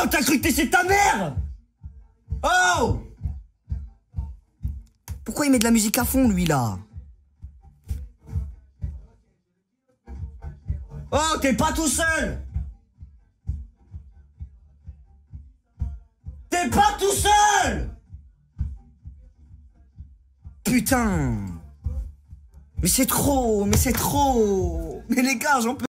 Oh, t'as cru que t'es ta mère Oh Pourquoi il met de la musique à fond, lui, là Oh, t'es pas tout seul T'es pas tout seul Putain Mais c'est trop Mais c'est trop Mais les gars, j'en peux